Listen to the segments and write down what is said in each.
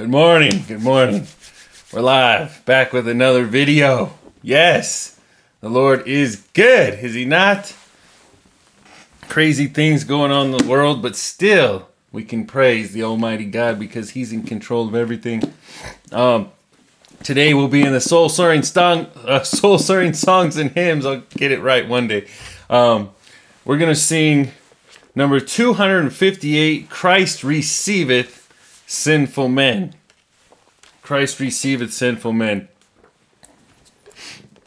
Good morning. Good morning. We're live, back with another video. Yes, the Lord is good, is He not? Crazy things going on in the world, but still, we can praise the Almighty God because He's in control of everything. Um, today we'll be in the soul soaring song, uh, soul soaring songs and hymns. I'll get it right one day. Um, we're gonna sing number 258. Christ receiveth sinful men. Christ receiveth sinful men.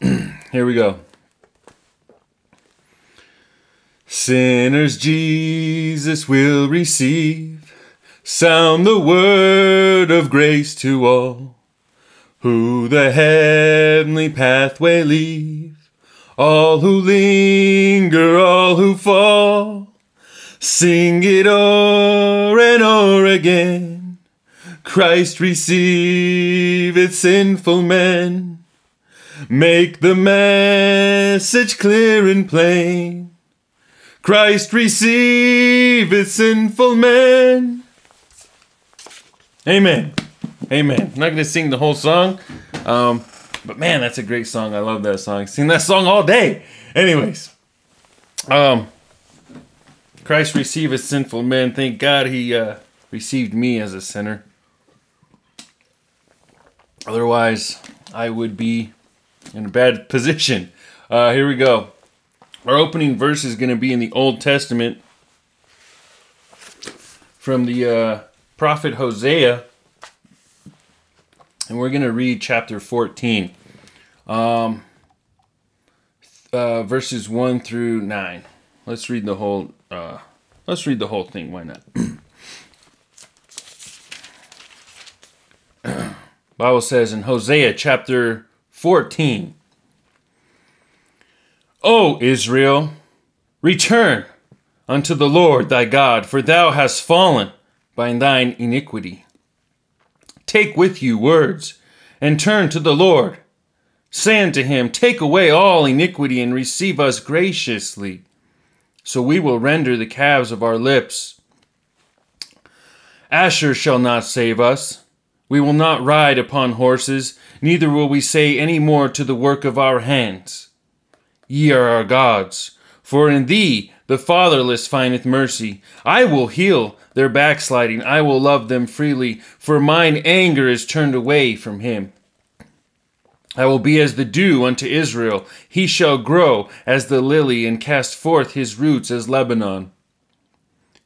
Here we go. Sinners Jesus will receive. Sound the word of grace to all who the heavenly pathway leave. All who linger, all who fall. Sing it o'er and o'er again. Christ receiveth sinful men. Make the message clear and plain. Christ receiveth sinful men. Amen. Amen. I'm not going to sing the whole song, um, but man, that's a great song. I love that song. Sing that song all day. Anyways, um, Christ receiveth sinful men. Thank God he uh, received me as a sinner. Otherwise, I would be in a bad position. Uh, here we go. Our opening verse is going to be in the Old Testament from the uh, prophet Hosea. And we're going to read chapter 14, um, uh, verses 1 through 9. Let's read the whole. Uh, let's read the whole thing. Why not? Bible says in Hosea chapter 14, O Israel, return unto the Lord thy God, for thou hast fallen by thine iniquity. Take with you words, and turn to the Lord. Say unto him, Take away all iniquity, and receive us graciously. So we will render the calves of our lips. Asshur shall not save us we will not ride upon horses, neither will we say any more to the work of our hands, Ye are our gods, for in thee the fatherless findeth mercy. I will heal their backsliding, I will love them freely, for mine anger is turned away from him. I will be as the dew unto Israel. He shall grow as the lily and cast forth his roots as Lebanon.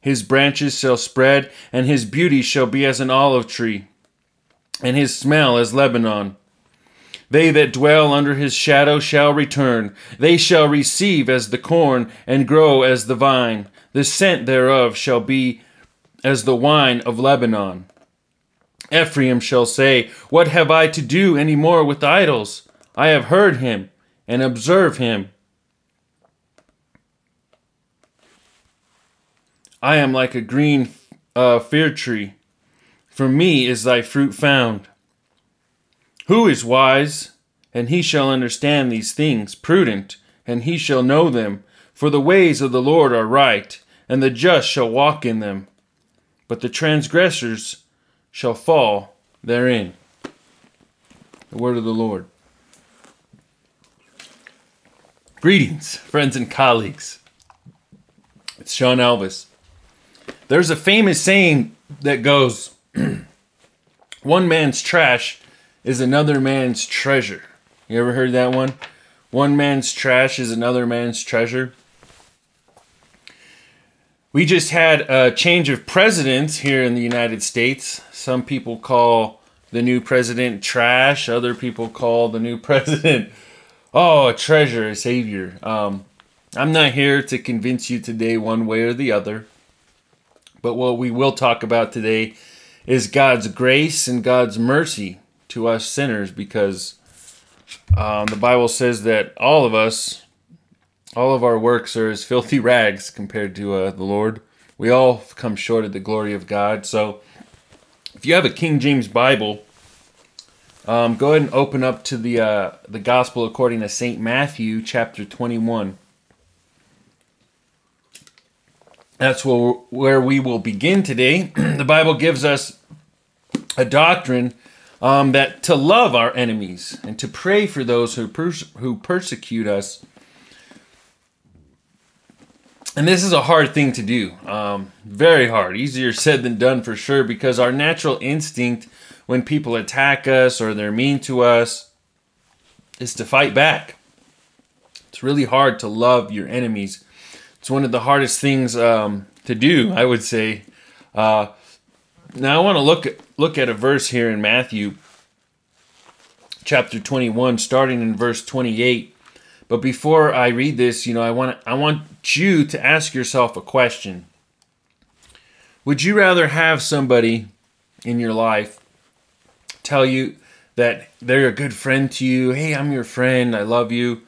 His branches shall spread, and his beauty shall be as an olive tree and his smell as Lebanon. They that dwell under his shadow shall return. They shall receive as the corn, and grow as the vine. The scent thereof shall be as the wine of Lebanon. Ephraim shall say, What have I to do any more with idols? I have heard him, and observe him. I am like a green uh, fir tree from me is thy fruit found. Who is wise? And he shall understand these things, prudent, and he shall know them. For the ways of the Lord are right, and the just shall walk in them. But the transgressors shall fall therein. The word of the Lord. Greetings, friends and colleagues. It's Shaun Elvis. There's a famous saying that goes, one man's trash is another man's treasure. You ever heard that one? One man's trash is another man's treasure. We just had a change of presidents here in the United States. Some people call the new president trash, other people call the new president, oh, a treasure, a savior. Um, I'm not here to convince you today one way or the other. But what we will talk about today is God's grace and God's mercy to us sinners because um, the Bible says that all of us, all of our works are as filthy rags compared to uh, the Lord. We all come short of the glory of God. So if you have a King James Bible, um, go ahead and open up to the uh, the Gospel according to Saint Matthew, chapter twenty-one. That's where, where we will begin today. the Bible gives us a doctrine um, that to love our enemies and to pray for those who pers- who persecute us. And this is a hard thing to do, um, very hard. Easier said than done for sure, because our natural instinct when people attack us or they're mean to us is to fight back. It's really hard to love your enemies. It's one of the hardest things um, to do, I would say. Uh, now I want to look at, look at a verse here in Matthew chapter 21 starting in verse 28. But before I read this, you know, I want I want you to ask yourself a question. Would you rather have somebody in your life tell you that they're a good friend to you, "Hey, I'm your friend. I love you."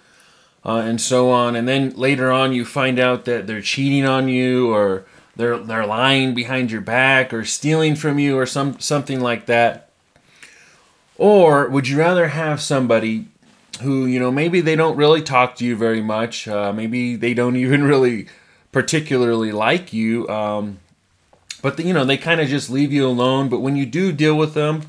Uh, and so on, and then later on you find out that they're cheating on you, or they're they're lying behind your back, or stealing from you, or some something like that. Or would you rather have somebody who, you know, maybe they don't really talk to you very much, uh, maybe they don't even really particularly like you, um, but, the, you know, they kind of just leave you alone. But when you do deal with them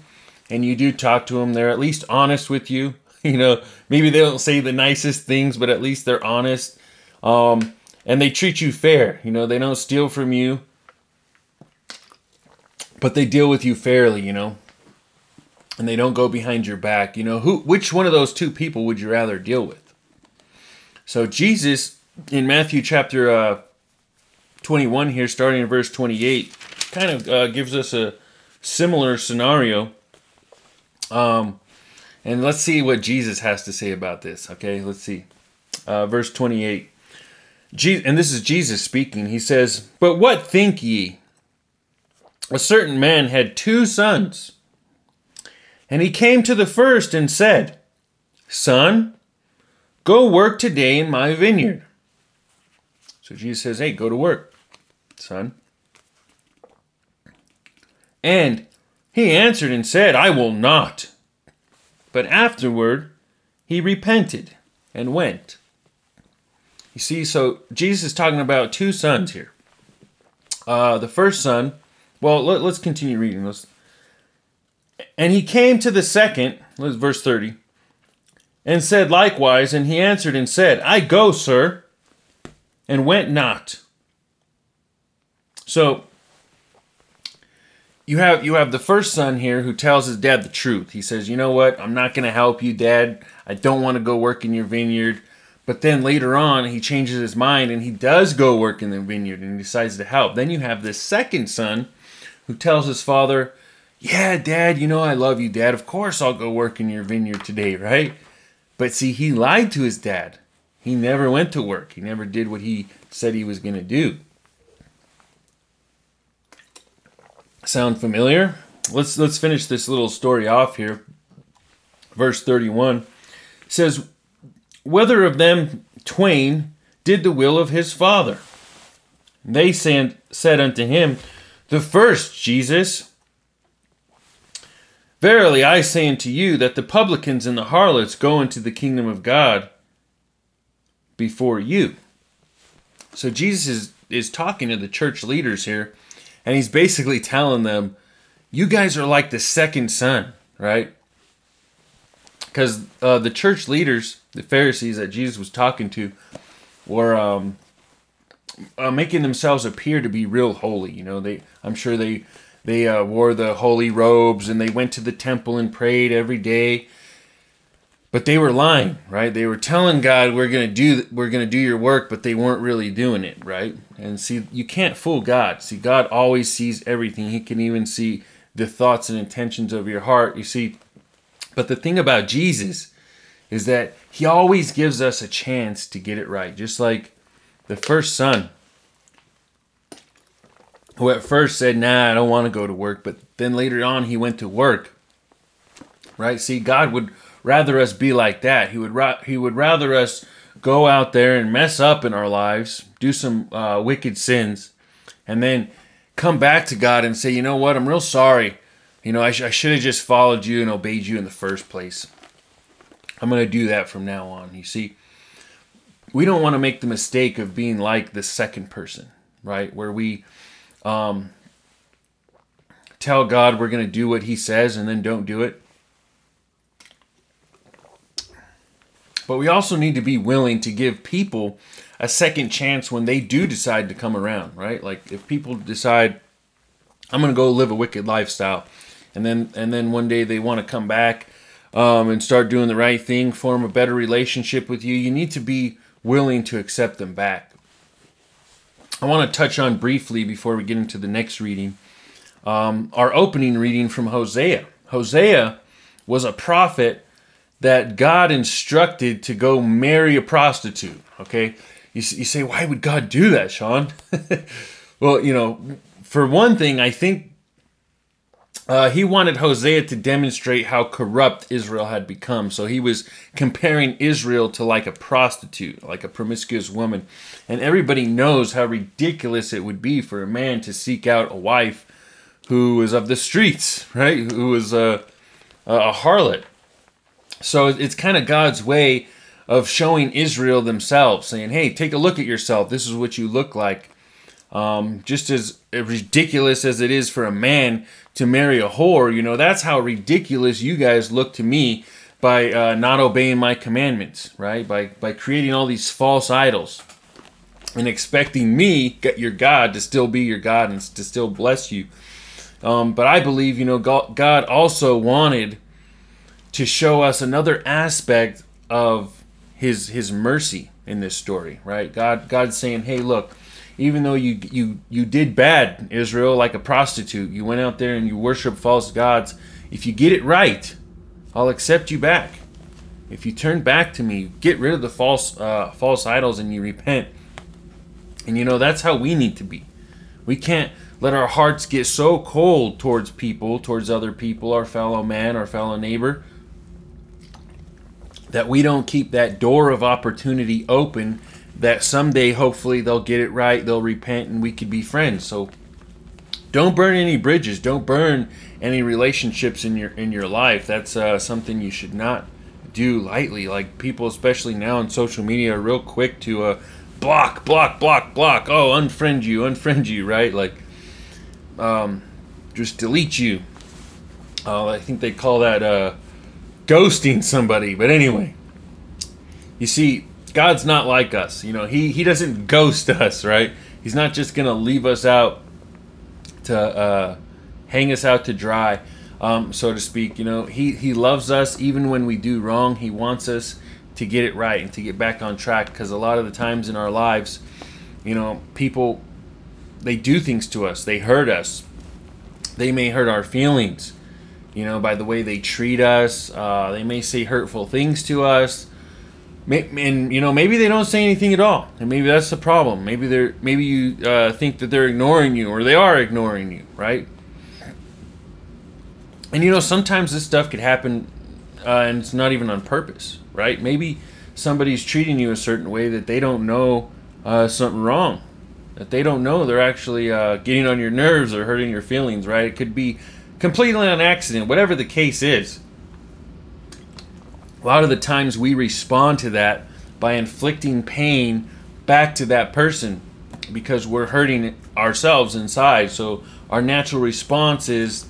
and you do talk to them, they're at least honest with you. You know, maybe they don't say the nicest things, but at least they're honest. Um, and they treat you fair. You know, they don't steal from you, but they deal with you fairly, you know and they don't go behind your back, you know, who which one of those two people would you rather deal with? So Jesus in Matthew chapter uh, 21 here, starting in verse 28, kind of uh, gives us a similar scenario. Um, and let's see what Jesus has to say about this. Okay, let's see. Uh, verse 28. Je- and this is Jesus speaking. He says, But what think ye? A certain man had two sons. And he came to the first and said, Son, go work today in my vineyard. So Jesus says, Hey, go to work, son. And he answered and said, I will not. But afterward he repented and went. You see, so Jesus is talking about two sons here. Uh, the first son, well, let, us continue reading. Let's and he came to the second, verse 30, and said likewise, and he answered and said, I go, sir, and went not. So you have you have the first son here who tells his dad the truth. He says, "You know what? I'm not going to help you, dad. I don't want to go work in your vineyard." But then later on, he changes his mind and he does go work in the vineyard and he decides to help. Then you have this second son who tells his father, yeah, Dad, you know I love you, Dad. Of course I'll go work in your vineyard today, right? But see, he lied to his dad. He never went to work. He never did what he said he was going to do. Sound familiar? Let's let's finish this little story off here. Verse 31 says, "Whether of them twain did the will of his father?" They said, said unto him, "The first, Jesus." Verily I say unto you that the publicans and the harlots go into the kingdom of God before you. So Jesus is, is talking to the church leaders here, and he's basically telling them, You guys are like the second son, right? Because uh, the church leaders, the Pharisees that Jesus was talking to, were um, uh, making themselves appear to be real holy. You know, they I'm sure they they uh, wore the holy robes and they went to the temple and prayed every day. But they were lying, right? They were telling God, "We're gonna do, we're gonna do your work," but they weren't really doing it, right? And see, you can't fool God. See, God always sees everything. He can even see the thoughts and intentions of your heart. You see, but the thing about Jesus is that He always gives us a chance to get it right, just like the first son who at first said, Nah, I don't want to go to work, but then later on he went to work. Right? See, God would rather us be like that. He would ra- he would rather us go out there and mess up in our lives, do some uh, wicked sins, and then come back to God and say, you know what, I'm real sorry. You know, I, sh- I should have just followed you and obeyed you in the first place. I'm going to do that from now on. You see, we don't want to make the mistake of being like the second person, right? Where we um, tell God we're going to do what he says and then don't do it. But we also need to be willing to give people a second chance when they do decide to come around, right? Like if people decide I'm going to go live a wicked lifestyle and then and then one day they want to come back um, and start doing the right thing, form a better relationship with you, you need to be willing to accept them back. I want to touch on briefly before we get into the next reading um, our opening reading from Hosea. Hosea was a prophet that God instructed to go marry a prostitute. Okay, you, you say, why would God do that, Shaun? well, you know, for one thing, I think uh, he wanted Hosea to demonstrate how corrupt Israel had become. So he was comparing Israel to like a prostitute, like a promiscuous woman. And everybody knows how ridiculous it would be for a man to seek out a wife who was of the streets, right? Who was a, a harlot. So it's kind of God's way of showing Israel themselves, saying, hey, take a look at yourself. This is what you look like. Um, just as ridiculous as it is for a man to marry a whore, you know, that's how ridiculous you guys look to me by uh, not obeying my commandments, right? By by creating all these false idols and expecting me, your God, to still be your God and to still bless you. Um, but I believe, you know, God also wanted to show us another aspect of His His mercy in this story, right? God God's saying, hey, look even though you you you did bad, Israel, like a prostitute, you went out there and you worship false gods. If you get it right, I'll accept you back. If you turn back to me, get rid of the false uh, false idols, and you repent. And you know that's how we need to be. We can't let our hearts get so cold towards people, towards other people, our fellow man, our fellow neighbor, that we don't keep that door of opportunity open that someday hopefully they'll get it right, they'll repent, and we could be friends. So don't burn any bridges. Don't burn any relationships in your in your life. That's uh, something you should not do lightly. Like people, especially now on social media, are real quick to uh, block, block, block, block. Oh, unfriend you, unfriend you. Right? Like, um, just delete you. Uh, I think they call that uh, ghosting somebody. But anyway, you see, God's not like us. You know, he he doesn't ghost us, right? He's not just gonna leave us out to uh, hang us out to dry, um, so to speak. You know, he he loves us even when we do wrong. He wants us to get it right and to get back on track. Because a lot of the times in our lives, you know, people they do things to us. They hurt us. They may hurt our feelings. You know, by the way they treat us. Uh, they may say hurtful things to us and you know maybe they don't say anything at all and maybe that's the problem. Maybe they're maybe you uh, think that they're ignoring you or they are ignoring you right? And you know sometimes this stuff could happen uh, and it's not even on purpose right? Maybe somebody's treating you a certain way that they don't know uh, something wrong that they don't know they're actually uh, getting on your nerves or hurting your feelings right? It could be completely on accident whatever the case is a lot of the times we respond to that by inflicting pain back to that person because we're hurting ourselves inside. So our natural response is,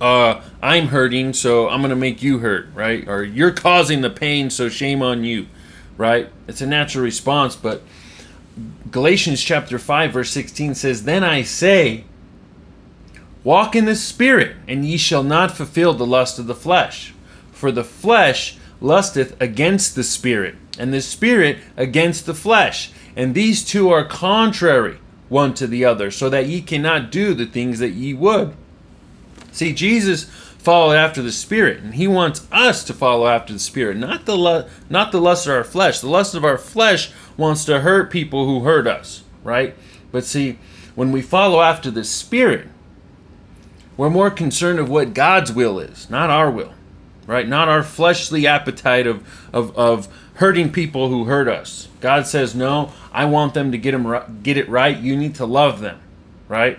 uh, I'm hurting, so I'm going to make you hurt, right? Or you're causing the pain, so shame on you, right? It's a natural response, but Galatians chapter 5 verse 16 says, "Then I say, walk in the spirit, and ye shall not fulfill the lust of the flesh." For the flesh lusteth against the Spirit, and the Spirit against the flesh. And these two are contrary one to the other, so that ye cannot do the things that ye would. See, Jesus followed after the Spirit, and He wants us to follow after the Spirit, not the not the lust of our flesh. The lust of our flesh wants to hurt people who hurt us, right? But see, when we follow after the Spirit, we're more concerned of what God's will is, not our will right? Not our fleshly appetite of, of, of hurting people who hurt us. God says, no, I want them to get, them, get it right. You need to love them, right?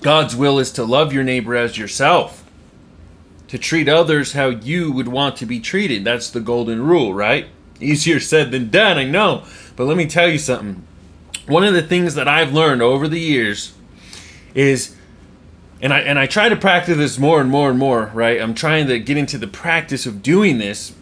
God's will is to love your neighbor as yourself, to treat others how you would want to be treated. That's the golden rule, right? Easier said than done, I know. But let me tell you something. one of the things that I've learned over the years is and I and I try to practice this more and more and more, right? I'm trying to get into the practice of doing this.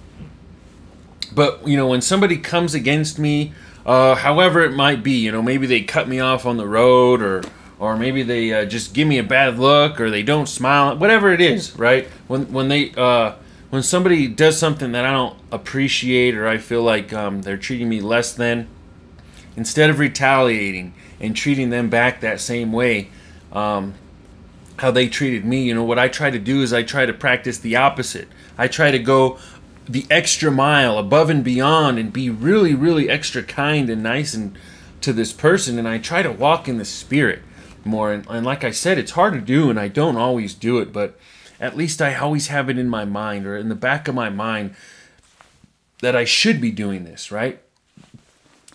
But, you know, when somebody comes against me, uh, however it might be, you know, maybe they cut me off on the road or or maybe they uh, just give me a bad look or they don't smile, whatever it is, right? When when they uh, when somebody does something that I don't appreciate or I feel like um, they're treating me less than, instead of retaliating and treating them back that same way, um, how they treated me, you know, what I try to do is I try to practice the opposite. I try to go the extra mile above and beyond and be really, really extra kind and nice and to this person. And I try to walk in the spirit more. And, and like I said, it's hard to do, and I don't always do it, but at least I always have it in my mind or in the back of my mind that I should be doing this, right?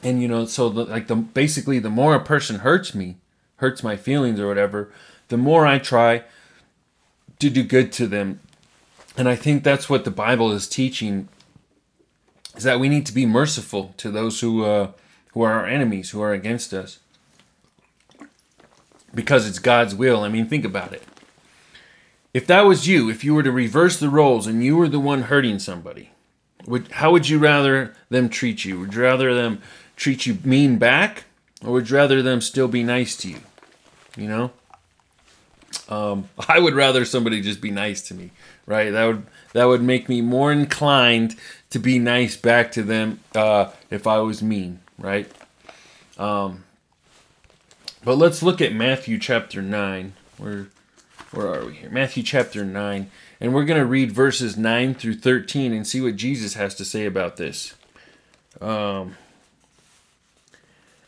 And you know, so the, like the basically the more a person hurts me, hurts my feelings or whatever, the more I try to do good to them. And I think that's what the Bible is teaching is that we need to be merciful to those who uh, who are our enemies, who are against us. Because it's God's will. I mean, think about it. If that was you, if you were to reverse the roles and you were the one hurting somebody, would how would you rather them treat you? Would you rather them treat you mean back, or would you rather them still be nice to you? You know, um, I would rather somebody just be nice to me, right? That would that would make me more inclined to be nice back to them uh, if I was mean, right? Um, but let's look at Matthew chapter nine. Where where are we here? Matthew chapter 9. And we're going to read verses 9 through 13 and see what Jesus has to say about this. Um,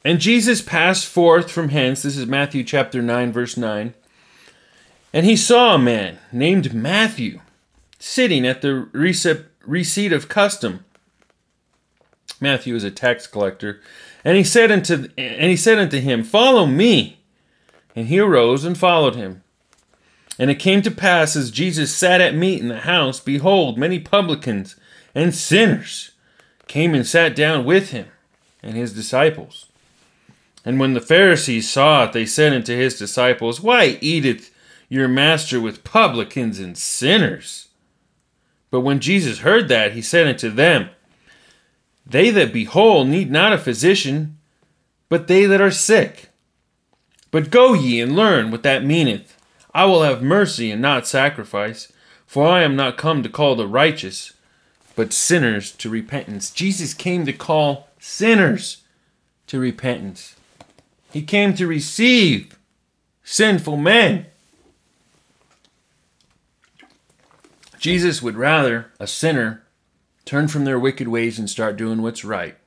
and Jesus passed forth from hence. This is Matthew chapter 9, verse 9. And he saw a man named Matthew sitting at the receipt of custom. Matthew was a tax collector. And he said unto and he said unto him, Follow me. And he arose and followed him. And it came to pass as Jesus sat at meat in the house, behold, many publicans and sinners came and sat down with him and his disciples. And when the Pharisees saw it, they said unto his disciples, Why eateth your master with publicans and sinners? But when Jesus heard that, he said unto them, They that be whole need not a physician, but they that are sick. But go ye and learn what that meaneth. I will have mercy and not sacrifice, for I am not come to call the righteous, but sinners to repentance. Jesus came to call sinners to repentance. He came to receive sinful men. Jesus would rather a sinner turn from their wicked ways and start doing what's right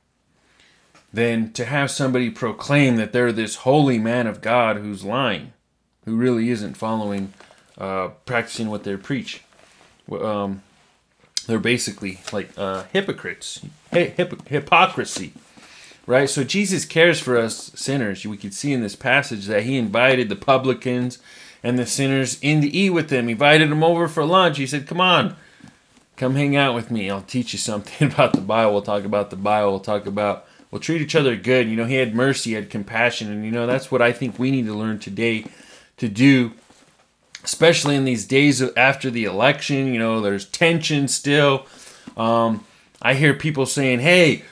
than to have somebody proclaim that they're this holy man of God who's lying who really isn't following, uh, practicing what they preach. Um, they're basically like uh, hypocrites, Hip- hypocrisy, right? So Jesus cares for us sinners. We could see in this passage that he invited the publicans and the sinners in to eat with him. He invited them over for lunch. He said, "Come on, come hang out with me. I'll teach you something about the Bible. We'll talk about the Bible. We'll talk about." We'll treat each other good. You know, he had mercy, he had compassion, and you know that's what I think we need to learn today to do, especially in these days after the election. You know, there's tension still. Um, I hear people saying, hey,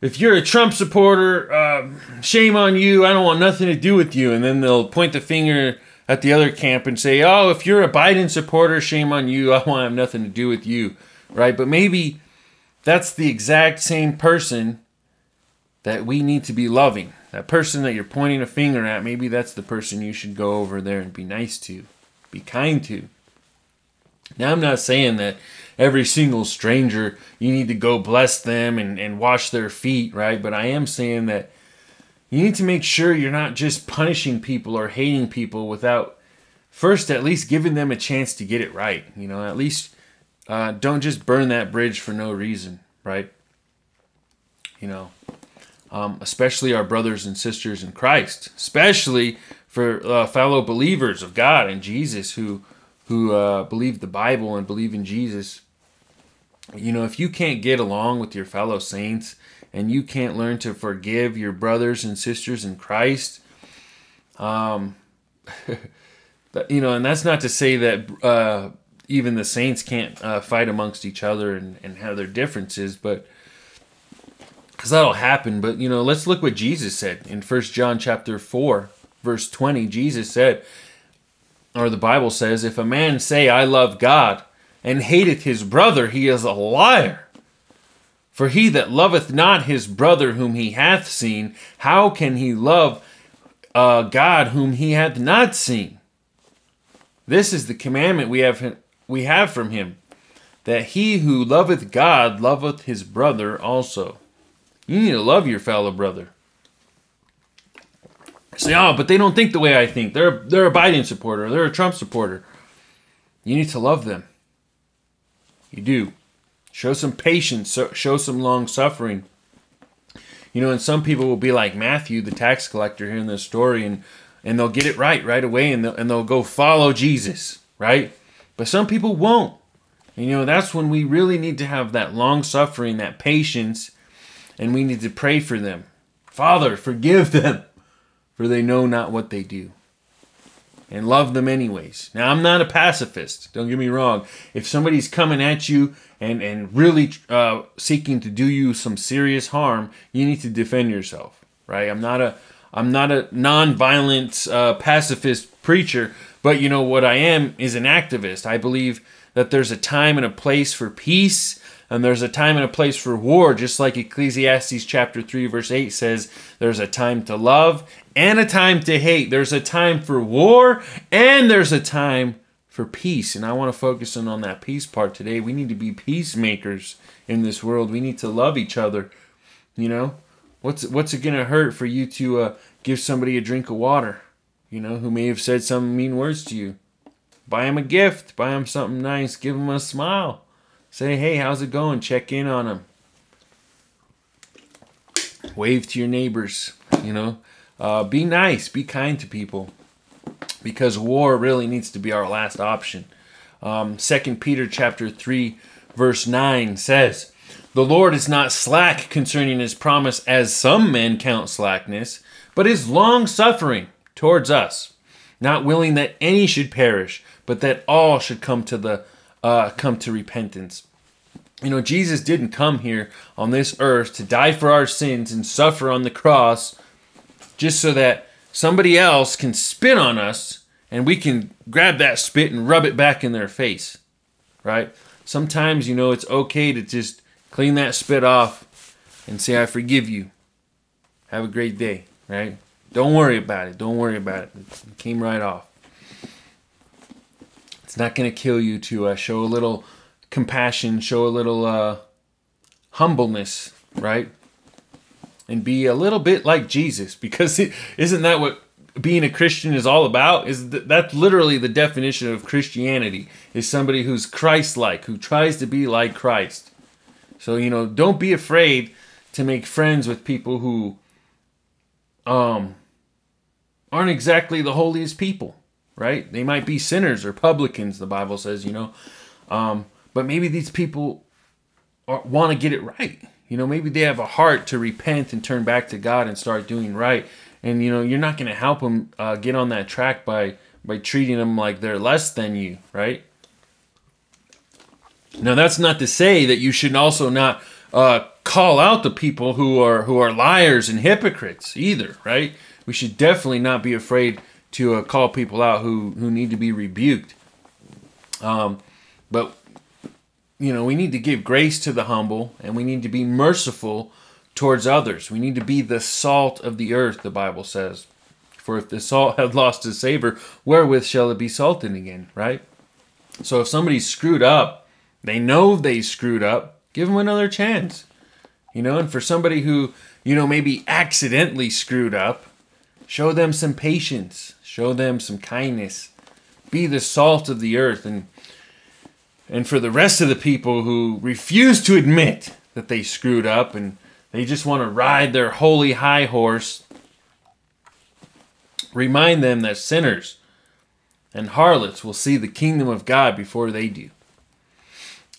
if you're a Trump supporter, uh, shame on you. I don't want nothing to do with you. And then they'll point the finger at the other camp and say, oh, if you're a Biden supporter, shame on you. I want to have nothing to do with you. Right? But maybe that's the exact same person that we need to be loving. That person that you're pointing a finger at, maybe that's the person you should go over there and be nice to, be kind to. Now, I'm not saying that every single stranger you need to go bless them and, and wash their feet, right? But I am saying that you need to make sure you're not just punishing people or hating people without first at least giving them a chance to get it right. You know, at least uh, don't just burn that bridge for no reason, right? You know, um, especially our brothers and sisters in Christ, especially for uh, fellow believers of God and Jesus who who uh, believe the Bible and believe in Jesus. you know, if you can't get along with your fellow saints and you can't learn to forgive your brothers and sisters in Christ, um, you know, and that's not to say that uh, even the saints can't uh, fight amongst each other and, and have their differences, but because that'll happen. But you know, let's look what Jesus said in First John chapter four, verse twenty. Jesus said, or the Bible says, if a man say, "I love God," and hateth his brother, he is a liar. For he that loveth not his brother whom he hath seen, how can he love uh, God whom he hath not seen? This is the commandment we have we have from him, that he who loveth God loveth his brother also. You need to love your fellow brother. Say, oh, but they don't think the way I think. They're they're a Biden supporter. They're a Trump supporter. You need to love them. You do. Show some patience. Show some long suffering. You know, and some people will be like Matthew, the tax collector, here in this story, and and they'll get it right right away, and they'll, and they'll go follow Jesus, right? But some people won't. You know, that's when we really need to have that long suffering, that patience, and we need to pray for them. Father, forgive them, for they know not what they do and love them anyways. Now, I'm not a pacifist. Don't get me wrong. If somebody's coming at you and and really uh, seeking to do you some serious harm, you need to defend yourself, right? I'm not a I'm not a non-violent uh, pacifist preacher, but you know what I am is an activist. I believe that there's a time and a place for peace and there's a time and a place for war, just like Ecclesiastes chapter 3, verse 8 says, there's a time to love and a time to hate. There's a time for war and there's a time for peace. And I want to focus in on that peace part today. We need to be peacemakers in this world. We need to love each other. You know, what's what's it gonna hurt for you to uh, give somebody a drink of water? You know, who may have said some mean words to you. Buy him a gift. Buy him something nice. Give him a smile. Say, hey, how's it going? Check in on them. Wave to your neighbors, you know. Uh, be nice, be kind to people because war really needs to be our last option. Um, 2 Peter chapter 3 verse 9 says, "The Lord is not slack concerning his promise as some men count slackness, but is long-suffering towards us, not willing that any should perish, but that all should come to the uh, come to repentance. You know, Jesus didn't come here on this earth to die for our sins and suffer on the cross just so that somebody else can spit on us and we can grab that spit and rub it back in their face, right? Sometimes, you know, it's okay to just clean that spit off and say, I forgive you. Have a great day, right? Don't worry about it. Don't worry about it. It came right off. It's not going to kill you to uh, show a little compassion, show a little uh, humbleness, right? And be a little bit like Jesus, because isn't that what being a Christian is all about? Is that, that's literally the definition of Christianity? Is somebody who's Christ-like, who tries to be like Christ. So you know, don't be afraid to make friends with people who um aren't exactly the holiest people right? They might be sinners or publicans, the Bible says, you know. Um, but maybe these people want to get it right. You know, maybe they have a heart to repent and turn back to God and start doing right. And you know, you're not going to help them uh, get on that track by by treating them like they're less than you, right? Now, that's not to say that you should also not uh, call out the people who are who are liars and hypocrites either, right? We should definitely not be afraid to uh, call people out who who need to be rebuked. Um, but you know, we need to give grace to the humble, and we need to be merciful towards others. We need to be the salt of the earth. The Bible says, "For if the salt had lost its savor, wherewith shall it be salted again?" Right. So if somebody's screwed up, they know they screwed up. Give them another chance. You know, and for somebody who you know maybe accidentally screwed up, show them some patience Show them some kindness. Be the salt of the earth. And, and for the rest of the people who refuse to admit that they screwed up and they just want to ride their holy high horse, remind them that sinners and harlots will see the kingdom of God before they do.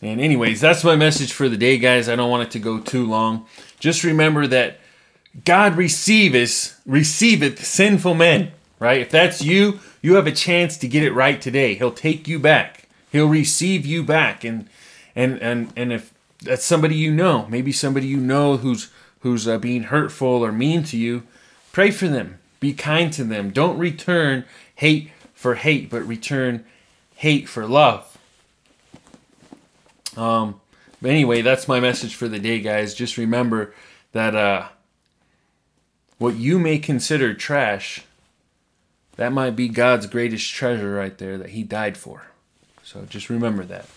And anyways, that's my message for the day, guys. I don't want it to go too long. Just remember that God receiveth receiveth sinful men. Right? If that's you, you have a chance to get it right today. He'll take you back. He'll receive you back. And and and and if that's somebody you know, maybe somebody you know who's who's uh, being hurtful or mean to you, pray for them. Be kind to them. Don't return hate for hate, but return hate for love. Um, but anyway, that's my message for the day, guys. Just remember that uh, what you may consider trash, that might be God's greatest treasure right there that He died for. So just remember that.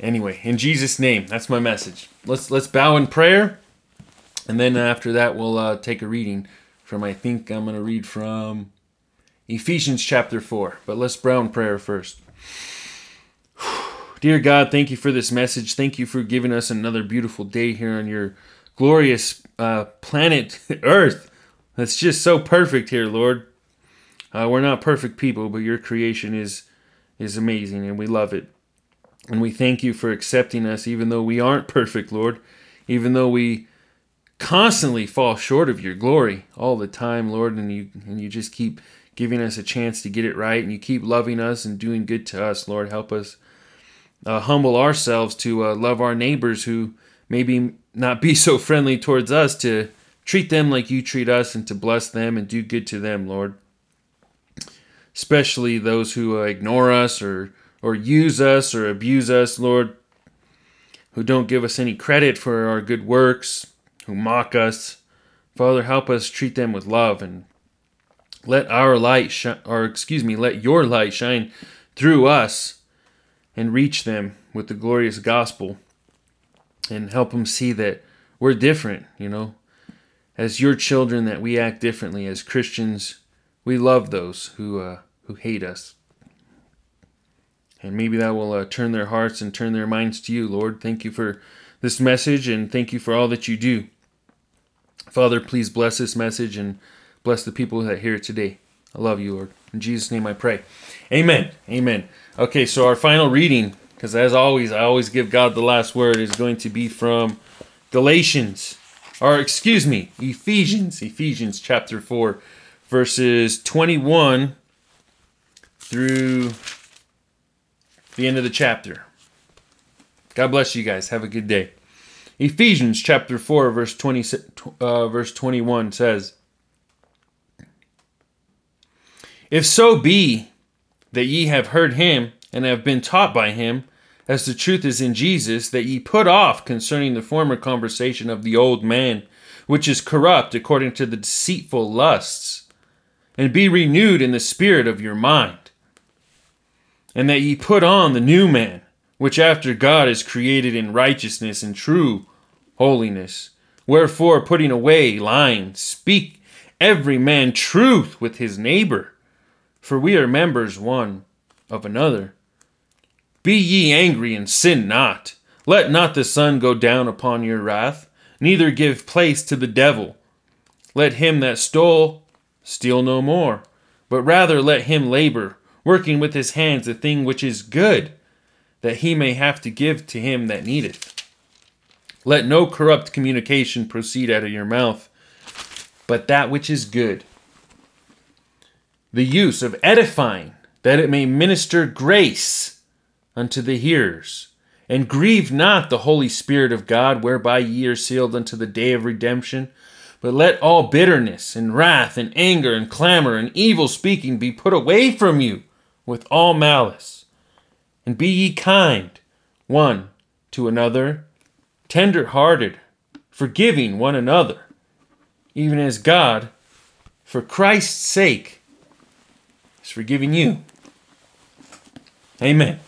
Anyway, in Jesus' name, that's my message. Let's let's bow in prayer, and then after that we'll uh, take a reading from. I think I'm going to read from Ephesians chapter four. But let's bow in prayer first. Dear God, thank you for this message. Thank you for giving us another beautiful day here on your glorious uh, planet Earth. That's just so perfect here, Lord. Uh, we're not perfect people, but your creation is is amazing, and we love it. And we thank you for accepting us, even though we aren't perfect, Lord. Even though we constantly fall short of your glory all the time, Lord, and you and you just keep giving us a chance to get it right, and you keep loving us and doing good to us, Lord. Help us uh, humble ourselves to uh, love our neighbors who maybe not be so friendly towards us, to treat them like you treat us, and to bless them and do good to them, Lord. Especially those who uh, ignore us or or use us or abuse us, Lord, who don't give us any credit for our good works, who mock us. Father, help us treat them with love and let our light shine, or excuse me, let your light shine through us and reach them with the glorious gospel and help them see that we're different, you know. As your children, that we act differently. As Christians, we love those who uh, who hate us. And maybe that will uh, turn their hearts and turn their minds to you, Lord. Thank you for this message and thank you for all that you do. Father, please bless this message and bless the people that hear it today. I love you, Lord. In Jesus' name I pray. Amen. Amen. Okay, so our final reading, because as always, I always give God the last word, is going to be from Galatians, or excuse me, Ephesians, Ephesians chapter 4, verses 21 through the end of the chapter. God bless you guys. Have a good day. Ephesians chapter 4 verse 20 uh, verse 21 says If so be that ye have heard him and have been taught by him as the truth is in Jesus that ye put off concerning the former conversation of the old man which is corrupt according to the deceitful lusts and be renewed in the spirit of your mind and that ye put on the new man, which after God is created in righteousness and true holiness. Wherefore, putting away lying, speak every man truth with his neighbor, for we are members one of another. Be ye angry and sin not. Let not the sun go down upon your wrath, neither give place to the devil. Let him that stole steal no more, but rather let him labor working with his hands the thing which is good, that he may have to give to him that needeth. Let no corrupt communication proceed out of your mouth, but that which is good. The use of edifying, that it may minister grace unto the hearers. And grieve not the Holy Spirit of God, whereby ye are sealed unto the day of redemption. But let all bitterness and wrath and anger and clamor and evil speaking be put away from you with all malice. And be ye kind one to another, tender hearted, forgiving one another, even as God, for Christ's sake, is forgiving you. Amen.